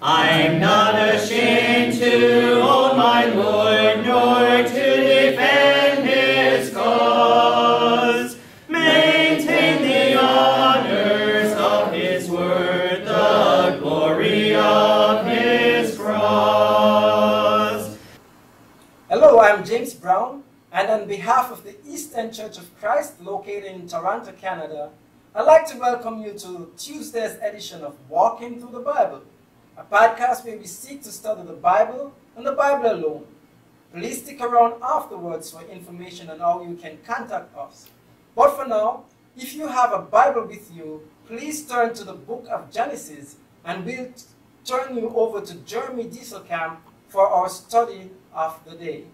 I'm not ashamed to own my Lord, nor to defend his cause. Maintain the honors of his word, the glory of his cross. Hello, I'm James Brown, and on behalf of the East End Church of Christ located in Toronto, Canada, I'd like to welcome you to Tuesday's edition of Walking Through the Bible, a podcast where we seek to study the Bible and the Bible alone. Please stick around afterwards for information on how you can contact us. But for now, if you have a Bible with you, please turn to the book of Genesis and we'll turn you over to Jeremy Dieselkamp for our study of the day.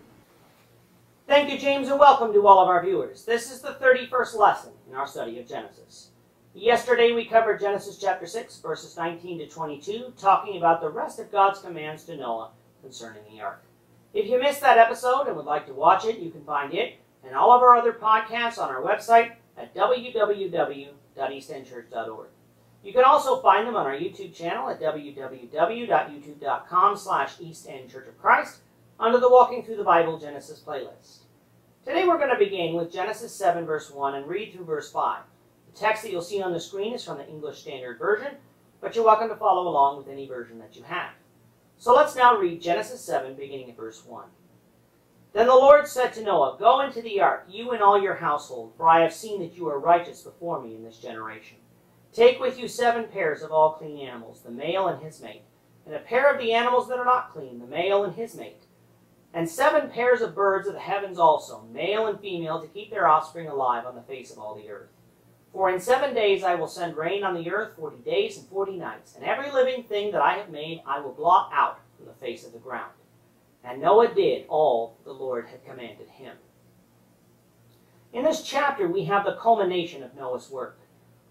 Thank you, James, and welcome to all of our viewers. This is the 31st lesson in our study of Genesis. Yesterday we covered Genesis chapter 6, verses 19 to 22, talking about the rest of God's commands to Noah concerning the ark. If you missed that episode and would like to watch it, you can find it and all of our other podcasts on our website at www.eastendchurch.org. You can also find them on our YouTube channel at www.youtube.com slash eastendchurchofchrist under the Walking Through the Bible Genesis playlist. Today we're going to begin with Genesis 7 verse 1 and read through verse 5. Text that you'll see on the screen is from the English Standard Version, but you're welcome to follow along with any version that you have. So let's now read Genesis 7 beginning at verse 1. Then the Lord said to Noah, Go into the ark, you and all your household, for I have seen that you are righteous before me in this generation. Take with you seven pairs of all clean animals, the male and his mate, and a pair of the animals that are not clean, the male and his mate and seven pairs of birds of the heavens also, male and female, to keep their offspring alive on the face of all the earth. For in seven days I will send rain on the earth forty days and forty nights, and every living thing that I have made I will blot out from the face of the ground. And Noah did all the Lord had commanded him. In this chapter, we have the culmination of Noah's work.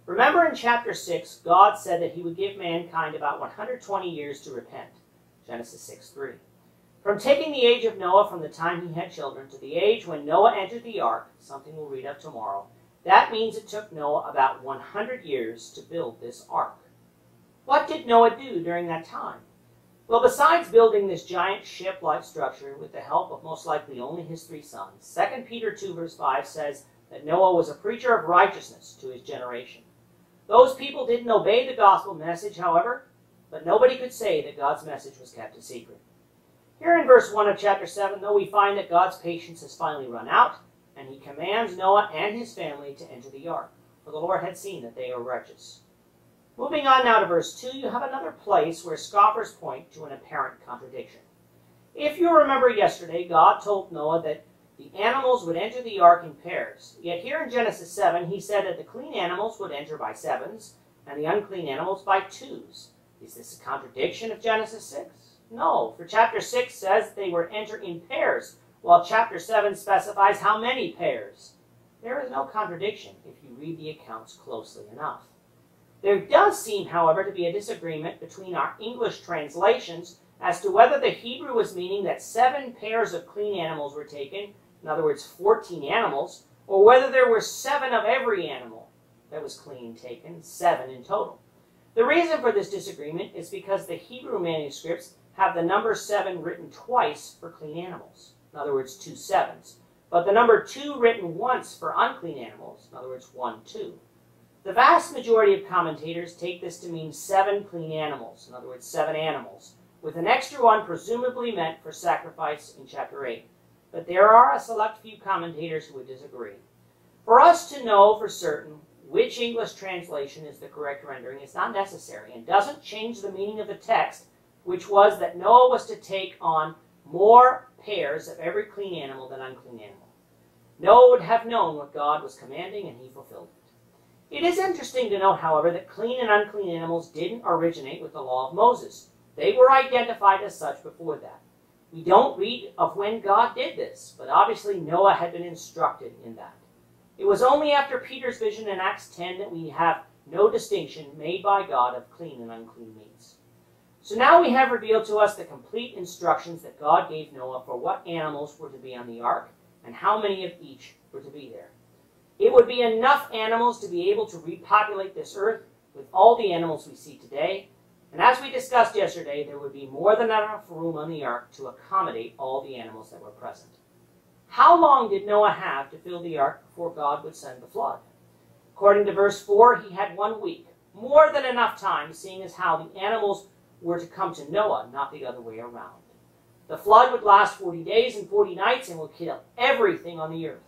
Remember in chapter 6, God said that he would give mankind about 120 years to repent. Genesis 6 3. From taking the age of Noah from the time he had children to the age when Noah entered the ark, something we'll read of tomorrow, that means it took Noah about 100 years to build this ark. What did Noah do during that time? Well, besides building this giant ship-like structure with the help of most likely only his three sons, 2 Peter 2 verse 5 says that Noah was a preacher of righteousness to his generation. Those people didn't obey the gospel message, however, but nobody could say that God's message was kept a secret. Here in verse 1 of chapter 7, though, we find that God's patience has finally run out, and he commands Noah and his family to enter the ark, for the Lord had seen that they were righteous. Moving on now to verse 2, you have another place where scoffers point to an apparent contradiction. If you remember yesterday, God told Noah that the animals would enter the ark in pairs. Yet here in Genesis 7, he said that the clean animals would enter by sevens, and the unclean animals by twos. Is this a contradiction of Genesis 6? No, for chapter 6 says they were enter in pairs, while chapter 7 specifies how many pairs. There is no contradiction if you read the accounts closely enough. There does seem, however, to be a disagreement between our English translations as to whether the Hebrew was meaning that seven pairs of clean animals were taken, in other words, 14 animals, or whether there were seven of every animal that was clean taken, seven in total. The reason for this disagreement is because the Hebrew manuscripts have the number 7 written twice for clean animals. In other words, two sevens. But the number 2 written once for unclean animals. In other words, 1, 2. The vast majority of commentators take this to mean seven clean animals. In other words, seven animals. With an extra one presumably meant for sacrifice in chapter 8. But there are a select few commentators who would disagree. For us to know for certain which English translation is the correct rendering is not necessary and doesn't change the meaning of the text which was that Noah was to take on more pairs of every clean animal than unclean animal. Noah would have known what God was commanding, and he fulfilled it. It is interesting to note, however, that clean and unclean animals didn't originate with the law of Moses. They were identified as such before that. We don't read of when God did this, but obviously Noah had been instructed in that. It was only after Peter's vision in Acts 10 that we have no distinction made by God of clean and unclean meats. So now we have revealed to us the complete instructions that God gave Noah for what animals were to be on the ark and how many of each were to be there. It would be enough animals to be able to repopulate this earth with all the animals we see today, And as we discussed yesterday, there would be more than enough room on the ark to accommodate all the animals that were present. How long did Noah have to fill the ark before God would send the flood? According to verse 4, he had one week, more than enough time, seeing as how the animals were to come to Noah, not the other way around. The flood would last 40 days and 40 nights and will kill everything on the earth.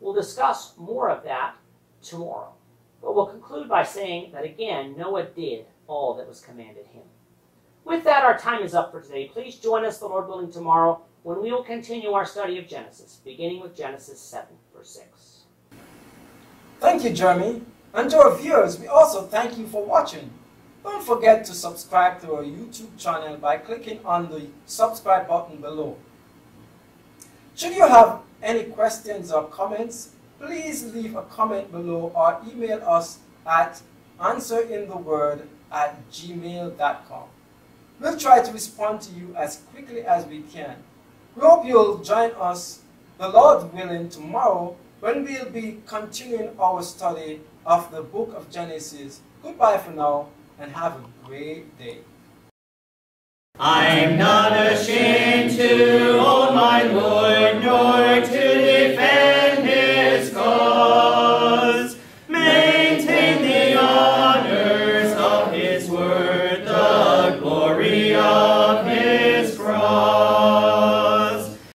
We'll discuss more of that tomorrow. But we'll conclude by saying that again, Noah did all that was commanded him. With that, our time is up for today. Please join us, the Lord willing, tomorrow when we will continue our study of Genesis, beginning with Genesis 7, verse 6. Thank you, Jeremy. And to our viewers, we also thank you for watching. Don't forget to subscribe to our YouTube channel by clicking on the subscribe button below. Should you have any questions or comments, please leave a comment below or email us at answerintheword at gmail.com. We'll try to respond to you as quickly as we can. We hope you'll join us, the Lord willing, tomorrow when we'll be continuing our study of the book of Genesis. Goodbye for now and have a great day. I'm not ashamed to own my Lord, nor to